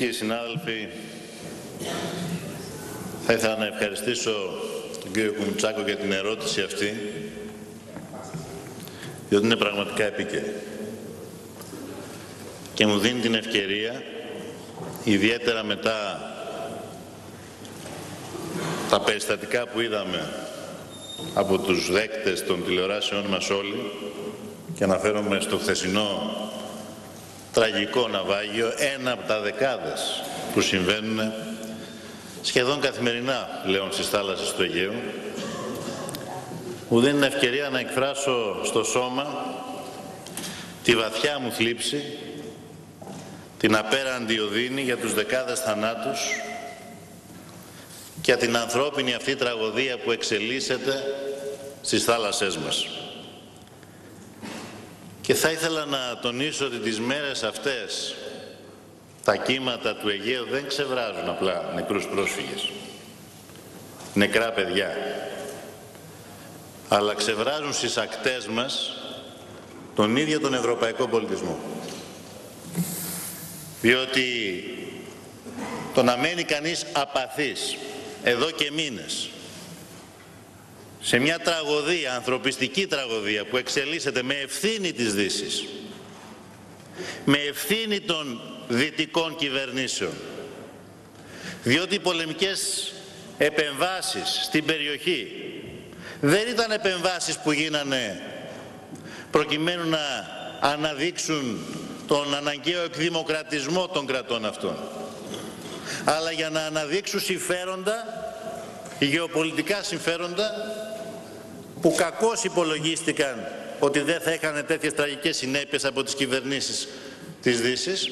κύριοι συνάδελφοι, θα ήθελα να ευχαριστήσω τον κύριο Κουμουτσάκο για την ερώτηση αυτή, διότι είναι πραγματικά επίκαιρη. Και μου δίνει την ευκαιρία, ιδιαίτερα μετά τα περιστατικά που είδαμε από τους δέκτες των τηλεοράσεων μας όλοι, και αναφέρομαι στο χθεσινό τραγικό ναυάγιο, ένα από τα δεκάδες που συμβαίνουν σχεδόν καθημερινά πλέον στις θάλασσες του Αιγαίου. Μου δίνει ευκαιρία να εκφράσω στο σώμα τη βαθιά μου θλίψη, την απέραντη οδύνη για τους δεκάδες θανάτους και την ανθρώπινη αυτή τραγωδία που εξελίσσεται στις θάλασσές μας. Και θα ήθελα να τονίσω ότι τις μέρες αυτές τα κύματα του Αιγαίου δεν ξεβράζουν απλά νεκρούς πρόσφυγες, νεκρά παιδιά, αλλά ξεβράζουν στις ακτές μας τον ίδιο τον ευρωπαϊκό πολιτισμό. Διότι το να μένει κανείς απαθής εδώ και μήνες σε μια τραγωδία, ανθρωπιστική τραγωδία που εξελίσσεται με ευθύνη της Δύσης, με ευθύνη των δυτικών κυβερνήσεων, διότι οι πολεμικές επεμβάσεις στην περιοχή δεν ήταν επεμβάσεις που γίνανε προκειμένου να αναδείξουν τον αναγκαίο εκδημοκρατισμό των κρατών αυτών αλλά για να αναδείξουν συμφέροντα, γεωπολιτικά συμφέροντα που κακώς υπολογίστηκαν ότι δεν θα είχαν τέτοιες τραγικές συνέπειες από τις κυβερνήσεις της Δύσης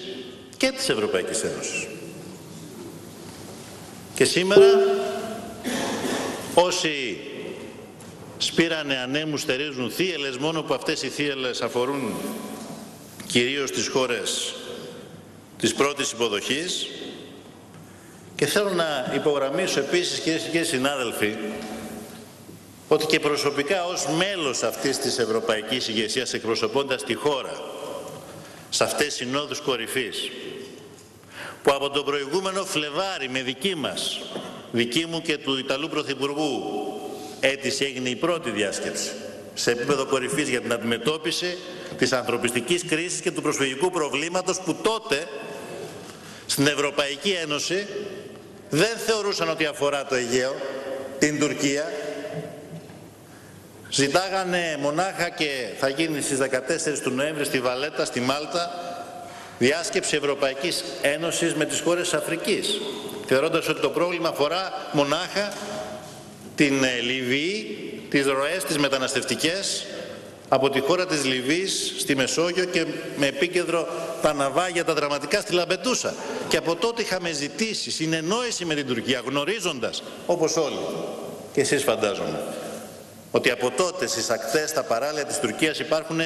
και της Ευρωπαϊκής Ένωσης. Και σήμερα όσοι σπήρανε ανέμους στερίζουν θύελες μόνο που αυτές οι θύελες αφορούν κυρίως τις χώρες της πρώτης υποδοχής και θέλω να υπογραμμίσω επίσης κυρίες και κύριοι συνάδελφοι ότι και προσωπικά ως μέλος αυτής της Ευρωπαϊκής Ηγεσίας εκπροσωπώντας τη χώρα σε αυτές τις συνόδους κορυφής που από τον προηγούμενο Φλεβάρι με δική μας, δική μου και του Ιταλού Πρωθυπουργού αίτηση έγινε η πρώτη διάσκεψη σε επίπεδο κορυφής για την αντιμετώπιση της ανθρωπιστικής κρίσης και του προσφυγικού προβλήματος που τότε στην Ευρωπαϊκή Ένωση δεν θεωρούσαν ότι αφορά το Αιγαίο, την Τουρκία Ζητάγανε μονάχα και θα γίνει στις 14 του Νοέμβρη στη Βαλέτα, στη Μάλτα, διάσκεψη Ευρωπαϊκής Ένωσης με τις χώρες της Αφρικής, θεωρώντας ότι το πρόβλημα αφορά μονάχα την ε, Λιβύη, τις ροές, τις μεταναστευτικές, από τη χώρα της Λιβύης στη Μεσόγειο και με επίκεντρο τα ναυάγια, τα δραματικά στη Λαμπετούσα. Και από τότε είχαμε ζητήσεις συνεννόηση με την Τουρκία, γνωρίζοντας, όπως όλοι, και εσείς φαντάζομαι, ότι από τότε στις ακτές, στα παράλια της Τουρκίας υπάρχουν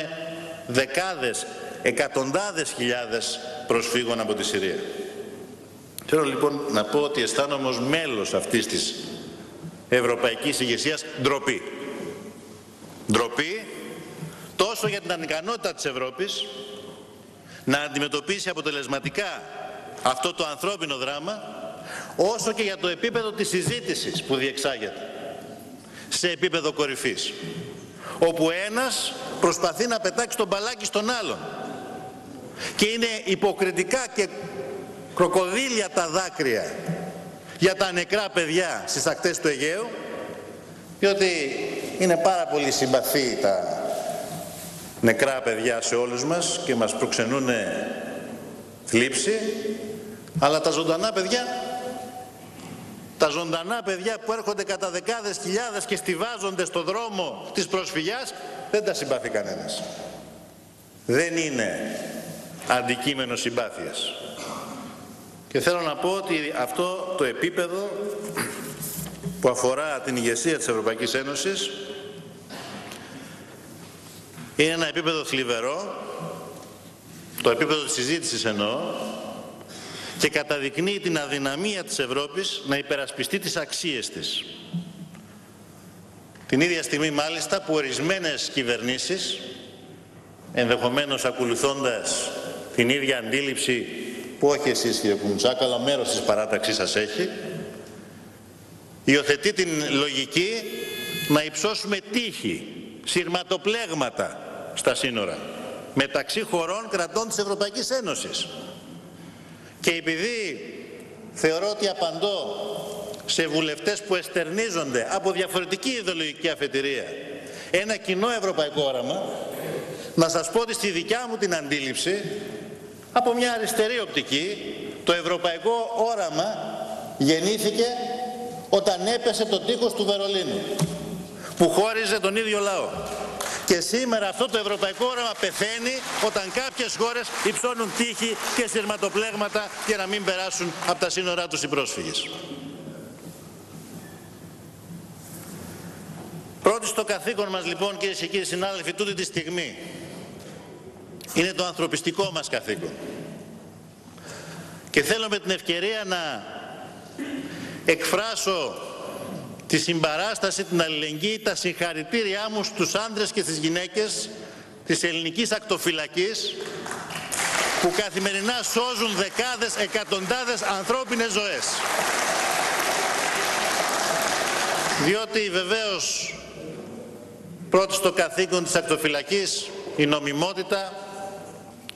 δεκάδες, εκατοντάδες χιλιάδες προσφύγων από τη Συρία. Θέλω λοιπόν να πω ότι αισθάνομαι ως μέλος αυτής της ευρωπαϊκής ηγεσίας ντροπή. Ντροπή τόσο για την ανικανότητα της Ευρώπης να αντιμετωπίσει αποτελεσματικά αυτό το ανθρώπινο δράμα όσο και για το επίπεδο της συζήτησης που διεξάγεται σε επίπεδο κορυφής όπου ένας προσπαθεί να πετάξει τον μπαλάκι στον άλλον. Και είναι υποκριτικά και κροκοδίλια τα δάκρυα για τα νεκρά παιδιά στις ακτές του Αιγαίου διότι είναι πάρα πολύ συμπαθή τα νεκρά παιδιά σε όλους μας και μας προξενούν θλίψη αλλά τα ζωντανά παιδιά τα ζωντανά παιδιά που έρχονται κατά δεκάδες χιλιάδες και στηβάζονται στο δρόμο της προσφυγιάς δεν τα συμπαθεί κανένας. Δεν είναι αντικείμενο συμπάθειας. Και θέλω να πω ότι αυτό το επίπεδο που αφορά την ηγεσία της Ευρωπαϊκής Ένωσης είναι ένα επίπεδο θλιβερό, το επίπεδο της συζήτησης εννοώ, και καταδεικνύει την αδυναμία της Ευρώπης να υπερασπιστεί τις αξίες της. Την ίδια στιγμή μάλιστα που ορισμένες κυβερνήσεις, ενδεχομένως ακολουθώντας την ίδια αντίληψη που όχι εσείς κύριε Κουμουτσάκο, αλλά μέρος της παράταξής σας έχει, υιοθετεί την λογική να υψώσουμε τείχη, σειρματοπλέγματα στα σύνορα μεταξύ χωρών κρατών της Ευρωπαϊκής Ένωσης. Και επειδή θεωρώ ότι απαντώ σε βουλευτές που εστερνίζονται από διαφορετική ιδεολογική αφετηρία ένα κοινό ευρωπαϊκό όραμα, να σας πω ότι στη δικιά μου την αντίληψη, από μια αριστερή οπτική, το ευρωπαϊκό όραμα γεννήθηκε όταν έπεσε το τείχος του Βερολίνου, που χώριζε τον ίδιο λαό. Και σήμερα αυτό το ευρωπαϊκό όραμα πεθαίνει όταν κάποιες χώρες υψώνουν τείχη και σειρματοπλέγματα για να μην περάσουν από τα σύνορά τους οι πρόσφυγες. Πρώτη στο καθήκον μας λοιπόν κυρίες και κύριοι συνάδελφοι τούτη τη στιγμή είναι το ανθρωπιστικό μας καθήκον. Και θέλω με την ευκαιρία να εκφράσω τη συμπαράσταση, την αλληλεγγύη, τα συγχαρητήριά μου στους άντρες και στις γυναίκες της ελληνικής ακτοφυλακής που καθημερινά σώζουν δεκάδες, εκατοντάδες ανθρώπινες ζωές. Διότι βεβαίως πρώτη στο καθήκον της ακτοφυλακής η νομιμότητα,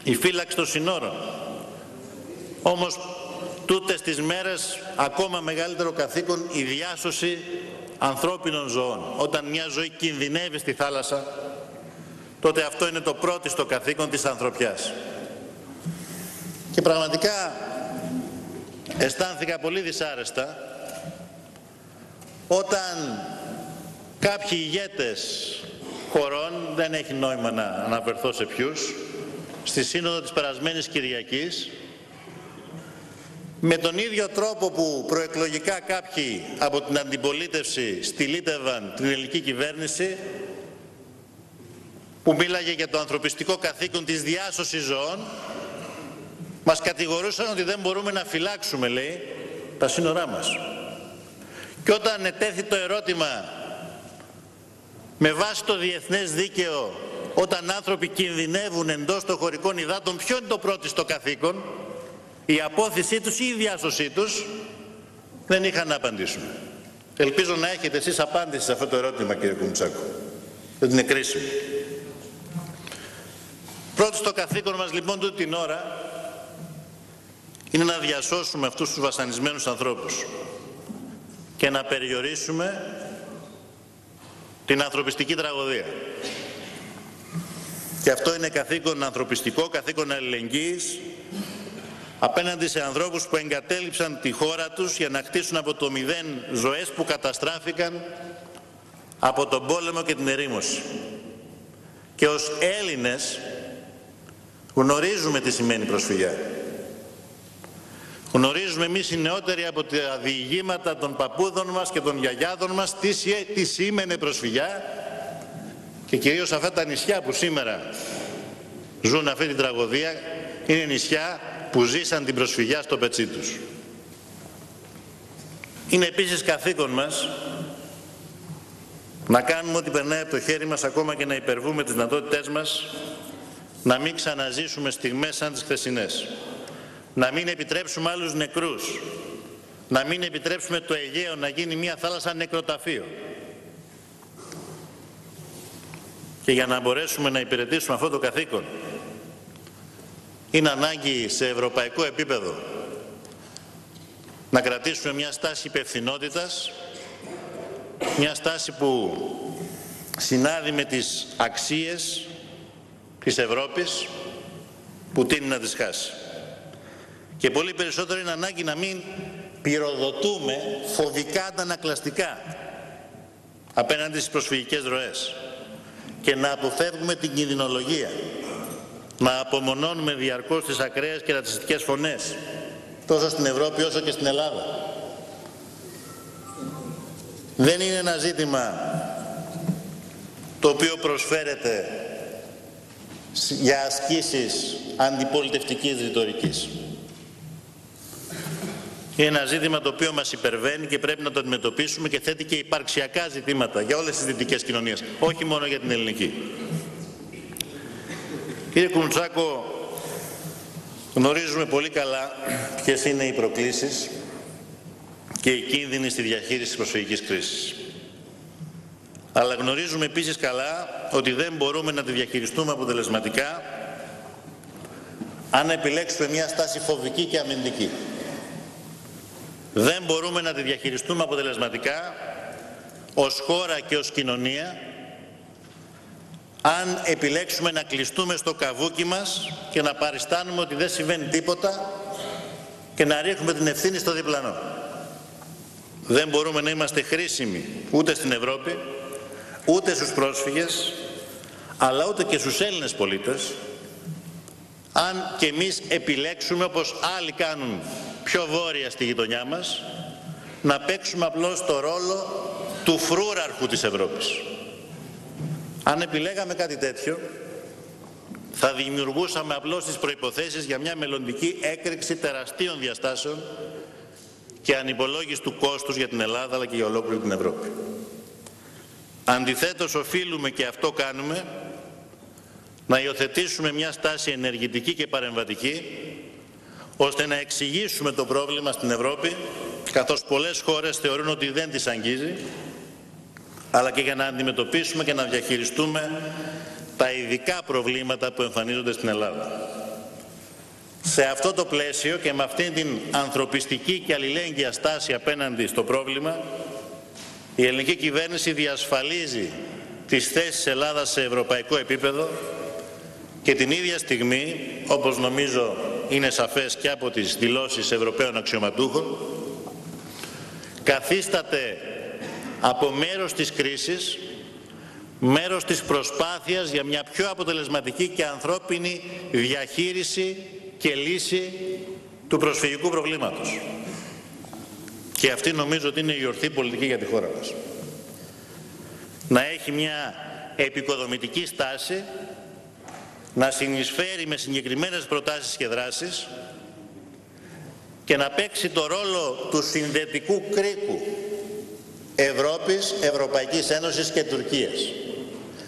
η φύλαξη των συνόρων. Όμως τούτες τις μέρες ακόμα μεγαλύτερο καθήκον η διάσωση ανθρώπινων ζωών. Όταν μια ζωή κινδυνεύει στη θάλασσα, τότε αυτό είναι το πρώτο στο καθήκον της ανθρωπιάς. Και πραγματικά αισθάνθηκα πολύ δυσάρεστα όταν κάποιοι ηγέτες χωρών, δεν έχει νόημα να αναφερθώ σε ποιους, στη σύνοδο της περασμένης Κυριακής, με τον ίδιο τρόπο που προεκλογικά κάποιοι από την αντιπολίτευση στυλίτευαν την ελληνική κυβέρνηση, που μίλαγε για το ανθρωπιστικό καθήκον της διάσωσης ζωών, μας κατηγορούσαν ότι δεν μπορούμε να φυλάξουμε, λέει, τα σύνορά μας. Και όταν ετέθη το ερώτημα με βάση το διεθνές δίκαιο όταν άνθρωποι κινδυνεύουν εντός των χωρικών υδάτων ποιο είναι το πρώτο στο καθήκον; Η απόθεσή τους ή η διάσωσή τους δεν είχαν να απαντήσουν. Ελπίζω να έχετε εσείς απάντηση σε αυτό το ερώτημα κύριε Κουμτσάκο. Δεν είναι κρίσιμο. Πρώτος στο καθήκον μας λοιπόν τούτη την ώρα είναι να διασώσουμε αυτούς τους βασανισμένους ανθρώπους και να περιορίσουμε την ανθρωπιστική τραγωδία. Και αυτό είναι καθήκον ανθρωπιστικό, καθήκον αλληλεγγύης απέναντι σε ανθρώπους που εγκατέλειψαν τη χώρα τους για να χτίσουν από το μηδέν ζωές που καταστράφηκαν από τον πόλεμο και την ερήμωση. Και ως Έλληνες γνωρίζουμε τι σημαίνει προσφυγιά. Γνωρίζουμε εμείς οι νεότεροι από τα διηγήματα των παππούδων μας και των γιαγιάδων μας τι, τι σήμαινε προσφυγιά και κυρίως αυτά τα νησιά που σήμερα ζουν αυτή την τραγωδία είναι νησιά που ζήσαν την προσφυγιά στο πετσί τους. Είναι επίσης καθήκον μας να κάνουμε ό,τι περνάει από το χέρι μας ακόμα και να υπερβούμε τις δυνατότητές μας να μην ξαναζήσουμε στιγμές σαν τις χθεσινές να μην επιτρέψουμε άλλους νεκρούς, να μην επιτρέψουμε το Αιγαίο να γίνει μια θάλασσα νεκροταφείο. Και για να μπορέσουμε να υπηρετήσουμε αυτό το καθήκον, είναι ανάγκη σε ευρωπαϊκό επίπεδο να κρατήσουμε μια στάση υπευθυνότητας, μια στάση που συνάδει με τις αξίες της Ευρώπης που τίνει να τις χάσει. Και πολύ περισσότερο είναι ανάγκη να μην πυροδοτούμε φοβικά αντανακλαστικά απέναντι στις προσφυγικές ροές και να αποφεύγουμε την κινδυνολογία, να απομονώνουμε διαρκώς τις ακραίες και ρατσιστικές φωνές τόσο στην Ευρώπη όσο και στην Ελλάδα. Δεν είναι ένα ζήτημα το οποίο προσφέρεται για ασκήσεις αντιπολιτευτικής ρητορικής. Είναι ένα ζήτημα το οποίο μας υπερβαίνει και πρέπει να το αντιμετωπίσουμε και θέτει και υπαρξιακά ζητήματα για όλες τις δυτικές κοινωνίες, όχι μόνο για την ελληνική. Κύριε Κουντσάκο, Γνωρίζουμε πολύ καλά ποιες είναι οι προκλήσεις και οι κίνδυνοι στη διαχείριση της προσφυγικής κρίσης. Αλλά γνωρίζουμε επίσης καλά ότι δεν μπορούμε να τη διαχειριστούμε αποτελεσματικά αν επιλέξουμε μια στάση φοβική και αμυντική. Δεν μπορούμε να τη διαχειριστούμε αποτελεσματικά ως χώρα και ως κοινωνία αν επιλέξουμε να κλειστούμε στο καβούκι μας και να παριστάνουμε ότι δεν συμβαίνει τίποτα και να ρίχνουμε την ευθύνη στο διπλανό. Δεν μπορούμε να είμαστε χρήσιμοι ούτε στην Ευρώπη, ούτε στους πρόσφυγες, αλλά ούτε και στους Έλληνες πολίτες, αν και εμείς επιλέξουμε όπως άλλοι κάνουν πιο βόρεια στη γειτονιά μας, να παίξουμε απλώς το ρόλο του φρούραρχου της Ευρώπης. Αν επιλέγαμε κάτι τέτοιο, θα δημιουργούσαμε απλώς τις προϋποθέσεις για μια μελλοντική έκρηξη τεραστίων διαστάσεων και ανυπολόγιστου κόστους για την Ελλάδα αλλά και για ολόκληρη την Ευρώπη. Αντιθέτως οφείλουμε και αυτό κάνουμε να υιοθετήσουμε μια στάση ενεργητική και παρεμβατική ώστε να εξηγήσουμε το πρόβλημα στην Ευρώπη καθώς πολλές χώρες θεωρούν ότι δεν τις αγγίζει αλλά και για να αντιμετωπίσουμε και να διαχειριστούμε τα ειδικά προβλήματα που εμφανίζονται στην Ελλάδα. Σε αυτό το πλαίσιο και με αυτήν την ανθρωπιστική και αλληλέγγυα στάση απέναντι στο πρόβλημα, η ελληνική κυβέρνηση διασφαλίζει τις θέσεις Ελλάδας σε ευρωπαϊκό επίπεδο και την ίδια στιγμή, όπως νομίζω είναι σαφές και από τις δηλώσεις Ευρωπαίων αξιωματούχων, καθίσταται από μέρος της κρίσης, μέρος της προσπάθειας για μια πιο αποτελεσματική και ανθρώπινη διαχείριση και λύση του προσφυγικού προβλήματος. Και αυτή νομίζω ότι είναι η ορθή πολιτική για τη χώρα μας. Να έχει μια επικοδομητική στάση, να συνεισφέρει με συγκεκριμένες προτάσεις και δράσεις και να παίξει το ρόλο του συνδετικού κρίκου Ευρώπης, Ευρωπαϊκής Ένωσης και Τουρκίας.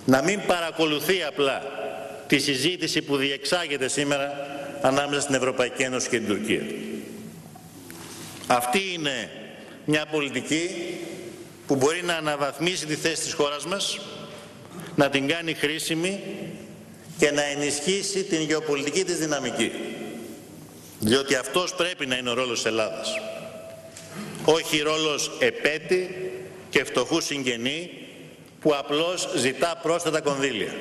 Να μην παρακολουθεί απλά τη συζήτηση που διεξάγεται σήμερα ανάμεσα στην Ευρωπαϊκή Ένωση και την Τουρκία. Αυτή είναι μια πολιτική που μπορεί να αναβαθμίσει τη θέση της χώρας μας, να την κάνει χρήσιμη και να ενισχύσει την γεωπολιτική της δυναμική. Διότι αυτός πρέπει να είναι ο ρόλος της Ελλάδας. Όχι ρόλος επέτη και φτωχούς συγγενή που απλώς ζητά πρόσθετα κονδύλια.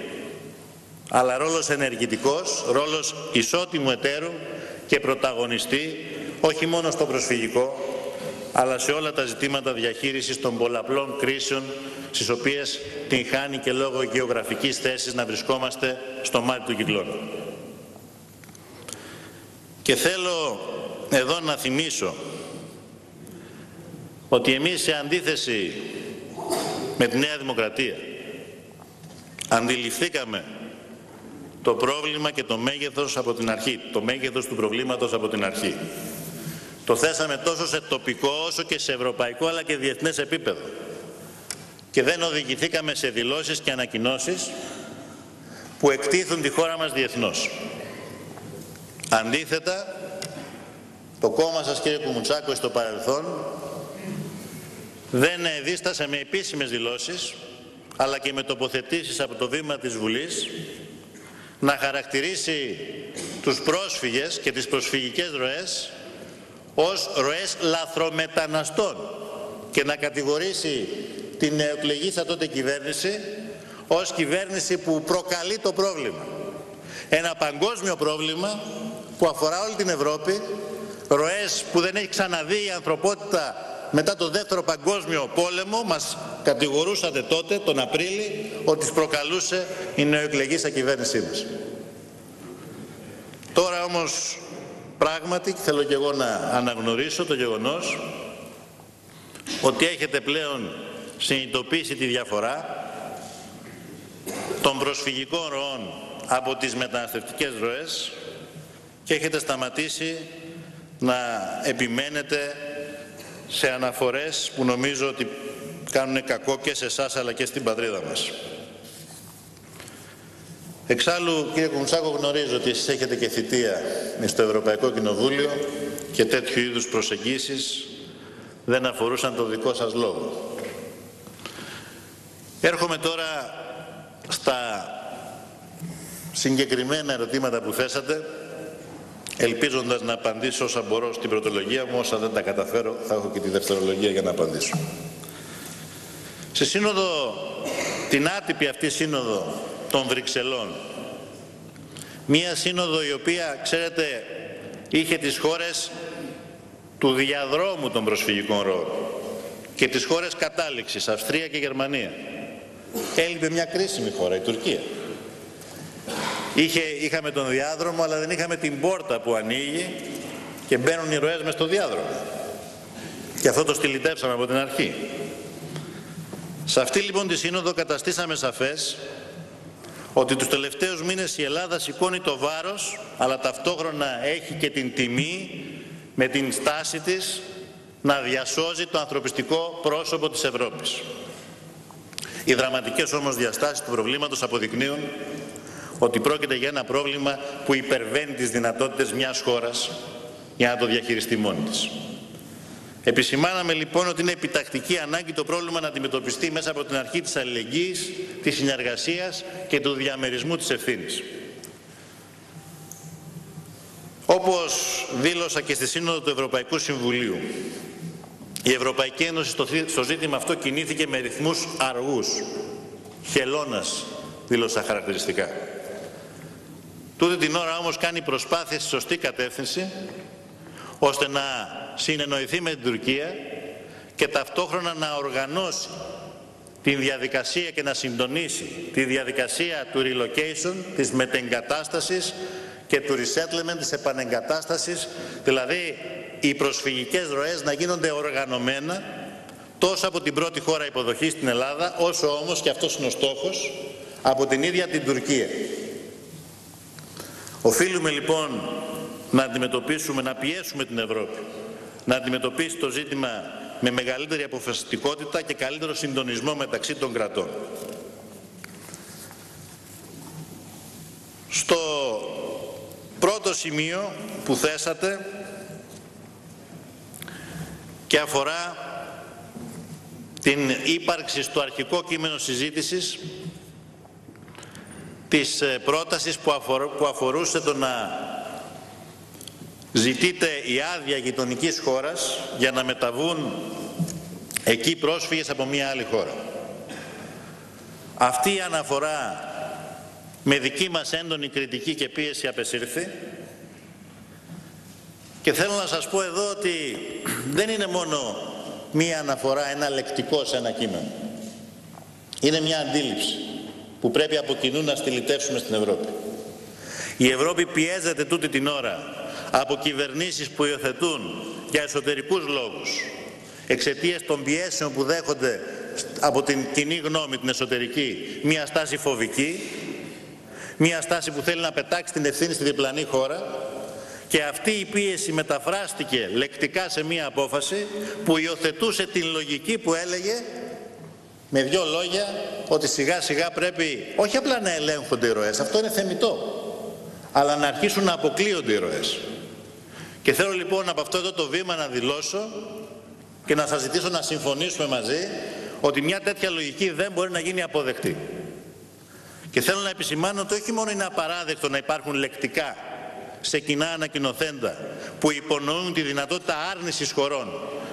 Αλλά ρόλος ενεργητικός, ρόλος ισότιμου εταίρου και πρωταγωνιστή όχι μόνο στο προσφυγικό αλλά σε όλα τα ζητήματα διαχείρισης των πολλαπλών κρίσεων στις οποίες την χάνει και λόγω γεωγραφικής θέσης να βρισκόμαστε στο μάτι του κυκλώνα. Και θέλω εδώ να θυμίσω ότι εμείς σε αντίθεση με τη Νέα Δημοκρατία αντιληφθήκαμε το πρόβλημα και το μέγεθος από την αρχή, το μέγεθος του προβλήματος από την αρχή. Το θέσαμε τόσο σε τοπικό όσο και σε ευρωπαϊκό αλλά και διεθνές επίπεδο. Και δεν οδηγηθήκαμε σε δηλώσεις και ανακοινώσεις που εκτίθουν τη χώρα μας διεθνώς. Αντίθετα, το κόμμα σας κύριε Κουμουτσάκο στο παρελθόν δεν δίστασε με επίσημες δηλώσεις αλλά και με τοποθετήσεις από το βήμα της Βουλής να χαρακτηρίσει τους πρόσφυγες και τις προσφυγικές ροές ως ροές λαθρομεταναστών και να κατηγορήσει την νεοεκλεγήσα τότε κυβέρνηση ως κυβέρνηση που προκαλεί το πρόβλημα. Ένα παγκόσμιο πρόβλημα που αφορά όλη την Ευρώπη, ροές που δεν έχει ξαναδεί η ανθρωπότητα μετά το δεύτερο παγκόσμιο πόλεμο μας κατηγορούσατε τότε τον Απρίλη ότι τις προκαλούσε η νεοεκλεγήσα κυβέρνησή μας. Τώρα όμως πράγματι θέλω και εγώ να αναγνωρίσω το γεγονός ότι έχετε πλέον συνειδητοποιήσει τη διαφορά των προσφυγικών ροών από τις μεταναστευτικές ροές και έχετε σταματήσει να επιμένετε σε αναφορές που νομίζω ότι κάνουν κακό και σε εσάς αλλά και στην πατρίδα μας. Εξάλλου, κύριε Κουμτσάκο, γνωρίζω ότι εσείς έχετε και θητεία στο Ευρωπαϊκό Κοινοβούλιο και τέτοιου είδους προσεγγίσεις δεν αφορούσαν το δικό σας λόγο. Έρχομαι τώρα στα συγκεκριμένα ερωτήματα που θέσατε, ελπίζοντας να απαντήσω όσα μπορώ στην πρωτολογία μου, όσα δεν τα καταφέρω θα έχω και τη δευτερολογία για να απαντήσω. Σε σύνοδο, την άτυπη αυτή σύνοδο των Βρυξελών, μία σύνοδο η οποία, ξέρετε, είχε τις χώρες του διαδρόμου των προσφυγικών ροών και τις χώρες κατάληξης, Αυστρία και Γερμανία. Έλειπε μια κρίσιμη χώρα, η Τουρκία. Είχε, είχαμε τον διάδρομο, αλλά δεν είχαμε την πόρτα που ανοίγει και μπαίνουν οι ροές μες στο διάδρομο. Και αυτό το στυλιτεύσαμε από την αρχή. Σε αυτή λοιπόν τη σύνοδο καταστήσαμε σαφές ότι τους τελευταίους μήνες η Ελλάδα σηκώνει το βάρος, αλλά ταυτόχρονα έχει και την τιμή με την στάση της να διασώζει το ανθρωπιστικό πρόσωπο της Ευρώπης. Οι δραματικές όμως διαστάσεις του προβλήματος αποδεικνύουν ότι πρόκειται για ένα πρόβλημα που υπερβαίνει τις δυνατότητες μιας χώρας για να το διαχειριστεί μόνη της. Επισημάναμε λοιπόν ότι είναι επιτακτική ανάγκη το πρόβλημα να αντιμετωπιστεί μέσα από την αρχή της αλληλεγγύης, της συνεργασίας και του διαμερισμού της ευθύνης. Όπως δήλωσα και στη Σύνοδο του Ευρωπαϊκού Συμβουλίου, η Ευρωπαϊκή Ένωση στο ζήτημα αυτό κινήθηκε με ρυθμούς αργούς. Χελώνας δήλωσα χαρακτηριστικά. Τούτη την ώρα όμως κάνει προσπάθεια στη σωστή κατεύθυνση ώστε να συνεννοηθεί με την Τουρκία και ταυτόχρονα να οργανώσει την διαδικασία και να συντονίσει τη διαδικασία του relocation, της μετεγκατάστασης και του resettlement, της επανεγκατάστασης, δηλαδή οι προσφυγικές ροές να γίνονται οργανωμένα τόσο από την πρώτη χώρα υποδοχής στην Ελλάδα, όσο όμως, και αυτός είναι ο στόχος, από την ίδια την Τουρκία. Οφείλουμε λοιπόν να αντιμετωπίσουμε, να πιέσουμε την Ευρώπη, να αντιμετωπίσει το ζήτημα με μεγαλύτερη αποφασιστικότητα και καλύτερο συντονισμό μεταξύ των κρατών. Στο πρώτο σημείο που θέσατε και αφορά την ύπαρξη στο αρχικό κείμενο συζήτησης της ε, πρότασης που αφορούσε το να ζητείται η άδεια γειτονικής χώρας για να μεταβούν εκεί πρόσφυγες από μια άλλη χώρα. Αυτή η αναφορά με δική μας έντονη κριτική και πίεση απεσύρθη και θέλω να σας πω εδώ ότι δεν είναι μόνο μία αναφορά, ένα λεκτικό σε ένα κείμενο. Είναι μια αντίληψη που πρέπει από κοινού να στυλιτεύσουμε στην Ευρώπη. Η Ευρώπη πιέζεται τούτη την ώρα από κυβερνήσεις που υιοθετούν για εσωτερικούς λόγους εξαιτίας των πιέσεων που δέχονται από την κοινή γνώμη την εσωτερική μια στάση φοβική μια στάση που θέλει να πετάξει την ευθύνη στη διπλανή χώρα και αυτή η πίεση μεταφράστηκε λεκτικά σε μία απόφαση που υιοθετούσε την λογική που έλεγε με δύο λόγια ότι σιγά σιγά πρέπει όχι απλά να ελέγχονται οι ροές, αυτό είναι θεμητό, αλλά να αρχίσουν να αποκλείονται οι ροές. Και θέλω λοιπόν από αυτό εδώ το βήμα να δηλώσω και να σας ζητήσω να συμφωνήσουμε μαζί ότι μια τέτοια λογική δεν μπορεί να γίνει αποδεκτή. Και θέλω να επισημάνω ότι όχι μόνο είναι απαράδεκτο να υπάρχουν λεκτικά σε κοινά ανακοινοθέντα που υπονοούν τη δυνατότητα άρνησης χωρών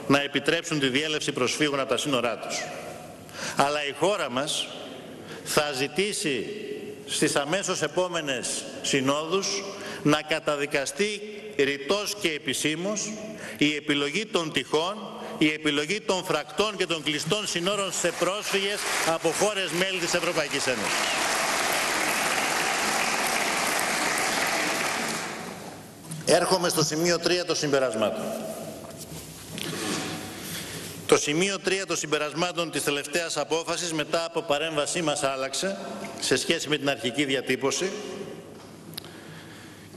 να επιτρέψουν τη διέλευση προσφύγων από τα σύνορά τους. Αλλά η χώρα μας θα ζητήσει στις αμέσως επόμενες συνόδους να καταδικαστεί ρητός και επισήμως η επιλογή των τυχών, η επιλογή των φρακτών και των κλειστών συνόρων σε πρόσφυγες από χώρες μέλη της Ευρωπαϊκής Ένωσης. Έρχομαι στο σημείο 3 των συμπερασμάτων. Το σημείο 3 των συμπερασμάτων της τελευταίας απόφασης μετά από παρέμβασή μας άλλαξε σε σχέση με την αρχική διατύπωση.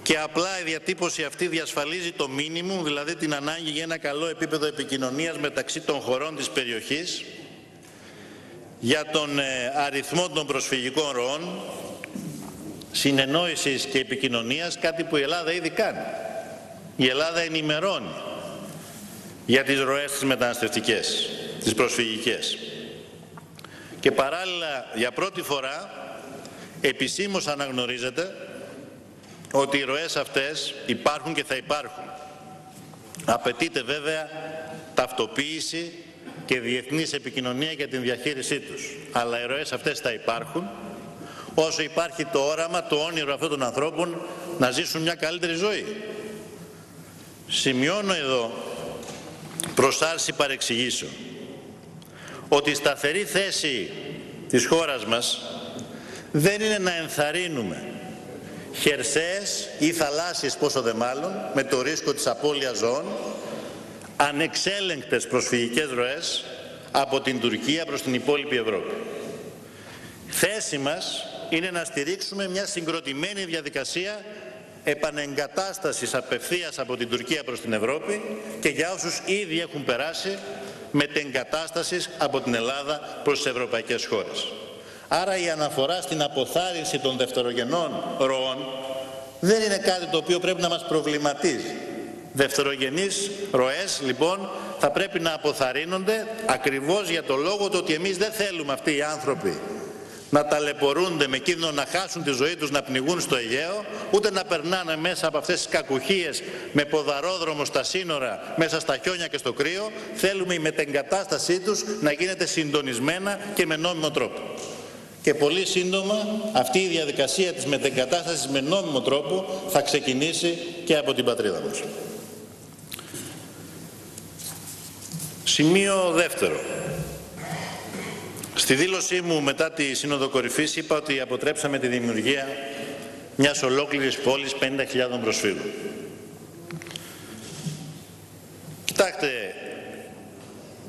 Και απλά η διατύπωση αυτή διασφαλίζει το μήνυμο, δηλαδή την ανάγκη για ένα καλό επίπεδο επικοινωνίας μεταξύ των χωρών της περιοχής. Για τον ε, αριθμό των προσφυγικών ροών συνεννόησης και επικοινωνίας, κάτι που η Ελλάδα ήδη κάνει. Η Ελλάδα ενημερώνει για τις ροές τις μεταναστευτικές, τις προσφυγικές. Και παράλληλα για πρώτη φορά επισήμως αναγνωρίζεται ότι οι ροές αυτές υπάρχουν και θα υπάρχουν. Απαιτείται βέβαια ταυτοποίηση και διεθνής επικοινωνία για την διαχείρισή τους. Αλλά οι ροές αυτές θα υπάρχουν όσο υπάρχει το όραμα, το όνειρο αυτών των ανθρώπων να ζήσουν μια καλύτερη ζωή. Σημειώνω εδώ προς άρση παρεξηγήσεων ότι η σταθερή θέση της χώρας μας δεν είναι να ενθαρρύνουμε χερσαίες ή θαλάσσιες πόσο δε μάλλον με το ρίσκο της απώλειας ζώων ανεξέλεγκτες προσφυγικές ροές από την Τουρκία προς την υπόλοιπη Ευρώπη. Θέση μας είναι να στηρίξουμε μια συγκροτημένη διαδικασία επανεγκατάστασης απευθείας από την Τουρκία προς την Ευρώπη και για όσους ήδη έχουν περάσει μετεγκατάστασης από την Ελλάδα προς τις ευρωπαϊκές χώρες. Άρα η αναφορά στην αποθάρρυνση των δευτερογενών ροών δεν είναι κάτι το οποίο πρέπει να μας προβληματίζει. Δευτερογενείς ροές λοιπόν θα πρέπει να αποθαρρύνονται ακριβώς για το λόγο το ότι εμείς δεν θέλουμε αυτοί οι άνθρωποι να ταλαιπωρούνται με κίνδυνο να χάσουν τη ζωή τους να πνιγούν στο Αιγαίο, ούτε να περνάνε μέσα από αυτές τις κακουχίες με ποδαρόδρομο στα σύνορα, μέσα στα χιόνια και στο κρύο. Θέλουμε η μετεγκατάστασή τους να γίνεται συντονισμένα και με νόμιμο τρόπο. Και πολύ σύντομα αυτή η διαδικασία της μετεγκατάστασης με νόμιμο τρόπο θα ξεκινήσει και από την πατρίδα μας. Σημείο δεύτερο. Στη δήλωσή μου μετά τη Σύνοδο Κορυφής είπα ότι αποτρέψαμε τη δημιουργία μιας ολόκληρης πόλης 50.000 προσφύγων. Κοιτάξτε,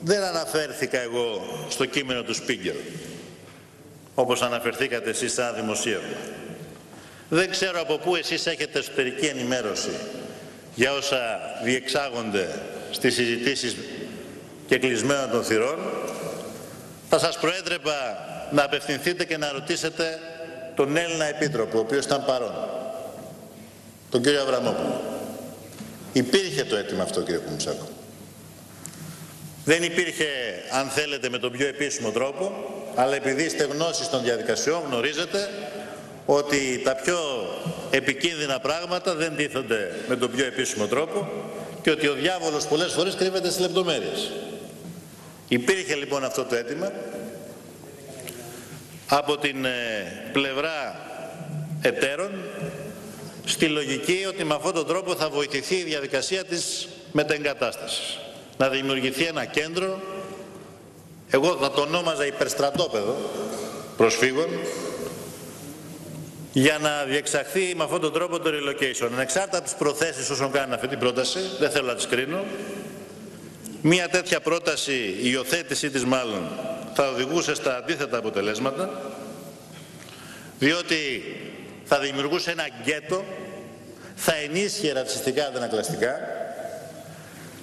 δεν αναφέρθηκα εγώ στο κείμενο του Σπίγκερ, όπως αναφερθήκατε εσείς σαν δημοσίευμα. Δεν ξέρω από πού εσείς έχετε εσωτερική ενημέρωση για όσα διεξάγονται στις συζητήσεις και κλεισμένων των θυρών θα σας προέτρεπα να απευθυνθείτε και να ρωτήσετε τον Έλληνα Επίτροπο, ο οποίος ήταν παρόν, τον κύριο Αβραμόπουλο. Υπήρχε το αίτημα αυτό, κύριε Κουμψάκο. Δεν υπήρχε, αν θέλετε, με τον πιο επίσημο τρόπο, αλλά επειδή είστε γνώσεις των διαδικασιών, γνωρίζετε ότι τα πιο επικίνδυνα πράγματα δεν τίθονται με τον πιο επίσημο τρόπο και ότι ο διάβολος πολλές φορές κρύβεται στις λεπτομέρειες. Υπήρχε λοιπόν αυτό το αίτημα από την ε, πλευρά εταίρων στη λογική ότι με αυτόν τον τρόπο θα βοηθηθεί η διαδικασία της μετεγκατάστασης. Να δημιουργηθεί ένα κέντρο, εγώ θα το ονόμαζα υπερστρατόπεδο προσφύγων, για να διεξαχθεί με αυτόν τον τρόπο το relocation. Ανεξάρτητα από τις προθέσεις όσων κάνουν αυτή την πρόταση, δεν θέλω να τις κρίνω, Μία τέτοια πρόταση, η υιοθέτησή της μάλλον, θα οδηγούσε στα αντίθετα αποτελέσματα, διότι θα δημιουργούσε ένα γκέτο, θα ενίσχυε ρατσιστικά αντανακλαστικά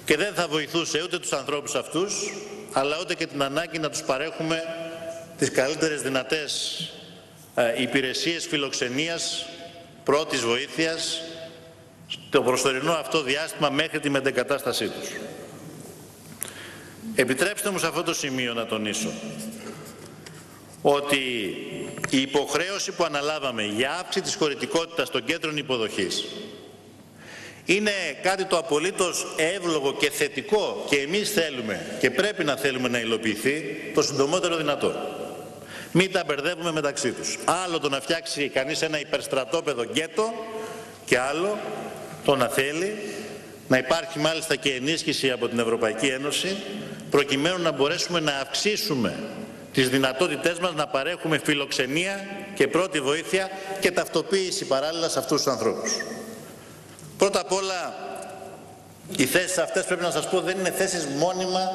και δεν θα βοηθούσε ούτε τους ανθρώπους αυτούς, αλλά ούτε και την ανάγκη να τους παρέχουμε τις καλύτερες δυνατές ε, υπηρεσίες φιλοξενίας, πρώτης βοήθειας, το προσωρινό αυτό διάστημα μέχρι τη μετεγκατάστασή τους. Επιτρέψτε μου σε αυτό το σημείο να τονίσω ότι η υποχρέωση που αναλάβαμε για αύξηση της χωρητικότητας των κέντρων υποδοχής είναι κάτι το απολύτως εύλογο και θετικό και εμείς θέλουμε και πρέπει να θέλουμε να υλοποιηθεί το συντομότερο δυνατό. Μην τα μπερδεύουμε μεταξύ τους. Άλλο το να φτιάξει κανείς ένα υπερστρατόπεδο γκέτο και άλλο το να θέλει να υπάρχει μάλιστα και ενίσχυση από την Ευρωπαϊκή Ένωση προκειμένου να μπορέσουμε να αυξήσουμε τις δυνατότητές μας να παρέχουμε φιλοξενία και πρώτη βοήθεια και ταυτοποίηση παράλληλα σε αυτούς τους ανθρώπους. Πρώτα απ' όλα, οι θέσεις αυτές πρέπει να σας πω δεν είναι θέσεις μόνιμα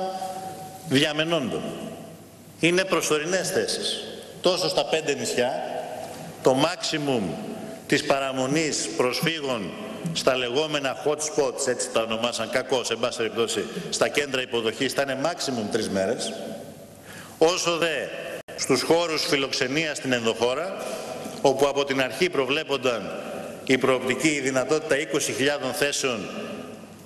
διαμενόντων. Είναι προσωρινές θέσεις. Τόσο στα πέντε νησιά, το maximum της παραμονής προσφύγων στα λεγόμενα hot spots, έτσι τα ονομάσαν κακό, σε πάση περιπτώσει, στα κέντρα υποδοχής, θα είναι maximum τρεις μέρες. Όσο δε στους χώρους φιλοξενίας στην ενδοχώρα, όπου από την αρχή προβλέπονταν η προοπτική, η δυνατότητα 20.000 θέσεων,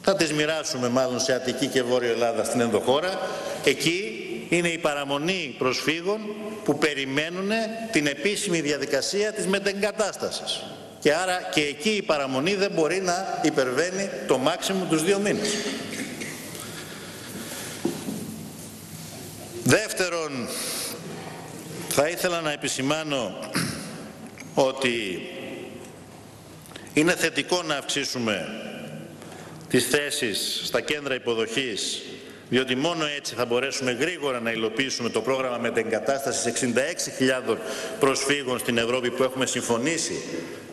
θα τις μοιράσουμε μάλλον σε Αττική και Βόρειο Ελλάδα στην ενδοχώρα, εκεί είναι η παραμονή προσφύγων που περιμένουν την επίσημη διαδικασία της μετεγκατάστασης. Και άρα και εκεί η παραμονή δεν μπορεί να υπερβαίνει το μάξιμο τους δύο μήνες. Δεύτερον, θα ήθελα να επισημάνω ότι είναι θετικό να αυξήσουμε τις θέσεις στα κέντρα υποδοχής διότι μόνο έτσι θα μπορέσουμε γρήγορα να υλοποιήσουμε το πρόγραμμα μετεγκατάστασης 66.000 προσφύγων στην Ευρώπη που έχουμε συμφωνήσει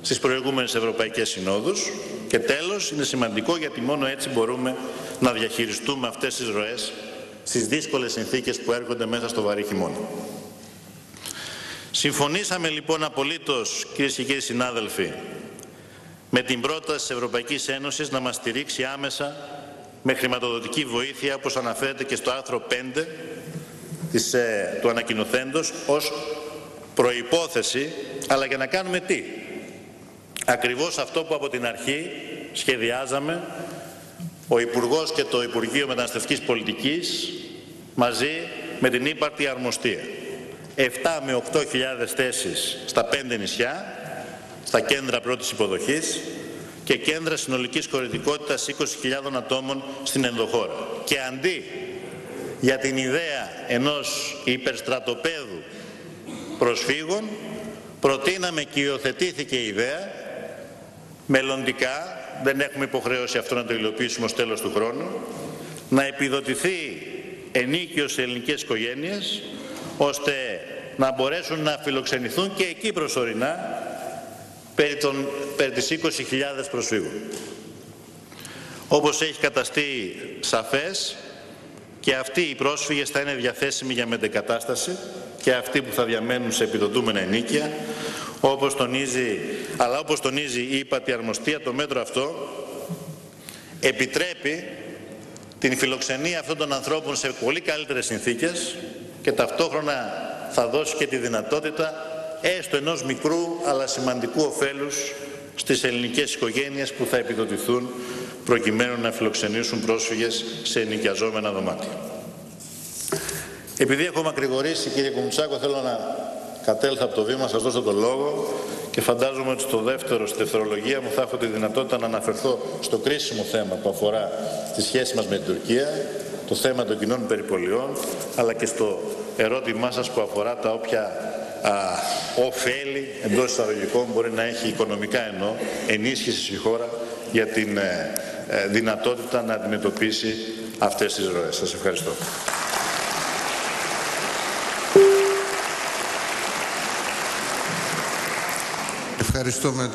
στις προηγούμενες Ευρωπαϊκές Συνόδους και τέλος είναι σημαντικό γιατί μόνο έτσι μπορούμε να διαχειριστούμε αυτές τις ροές στις δύσκολες συνθήκες που έρχονται μέσα στο βαρύ χειμώνα. Συμφωνήσαμε λοιπόν απολύτως κυρίες και κύριοι συνάδελφοι με την πρόταση της Ευρωπαϊκής Ένωσης να μας στηρίξει άμεσα με χρηματοδοτική βοήθεια όπως αναφέρεται και στο άρθρο 5 της, ε, του ανακοινοθέντος ως προϋπόθεση αλλά για να κάνουμε τι; Ακριβώς αυτό που από την αρχή σχεδιάζαμε ο Υπουργός και το Υπουργείο Μεταναστευτικής Πολιτικής μαζί με την ύπαρτη αρμοστία. 7 με 8 χιλιάδες θέσεις στα πέντε νησιά, στα κέντρα πρώτης υποδοχής και κέντρα συνολικής χωρητικότητας 20.000 ατόμων στην ενδοχώρα. Και αντί για την ιδέα ενός υπερστρατοπέδου προσφύγων, προτείναμε και υιοθετήθηκε η ιδέα μελλοντικά, δεν έχουμε υποχρέωση αυτό να το υλοποιήσουμε ως τέλος του χρόνου, να επιδοτηθεί ενίκιο σε ελληνικές οικογένειες, ώστε να μπορέσουν να φιλοξενηθούν και εκεί προσωρινά περί, των, περί τις 20.000 προσφύγων. Όπως έχει καταστεί σαφές και αυτοί οι πρόσφυγες θα είναι διαθέσιμοι για μετεκατάσταση και αυτοί που θα διαμένουν σε επιδοτούμενα ενίκια, όπως τονίζει, αλλά όπως τονίζει η ύπατη αρμοστία, το μέτρο αυτό επιτρέπει την φιλοξενία αυτών των ανθρώπων σε πολύ καλύτερες συνθήκες και ταυτόχρονα θα δώσει και τη δυνατότητα έστω ενός μικρού αλλά σημαντικού ωφέλους στις ελληνικές οικογένειες που θα επιδοτηθούν προκειμένου να φιλοξενήσουν πρόσφυγες σε ενοικιαζόμενα δωμάτια. Επειδή έχω μακρηγορήσει κύριε Κουμουτσάκο θέλω να κατέλθω από το βήμα, σας δώσω το λόγο και φαντάζομαι ότι στο δεύτερο, στη δευτερολογία μου θα έχω τη δυνατότητα να αναφερθώ στο κρίσιμο θέμα που αφορά τη σχέση μας με την Τουρκία, το θέμα των κοινών περιπολιών, αλλά και στο ερώτημά σας που αφορά τα όποια α, ωφέλη εντός εισαγωγικών μπορεί να έχει οικονομικά ενώ ενίσχυσης η χώρα για την ε, ε, δυνατότητα να αντιμετωπίσει αυτές τις ροές. Σας ευχαριστώ. Ευχαριστούμε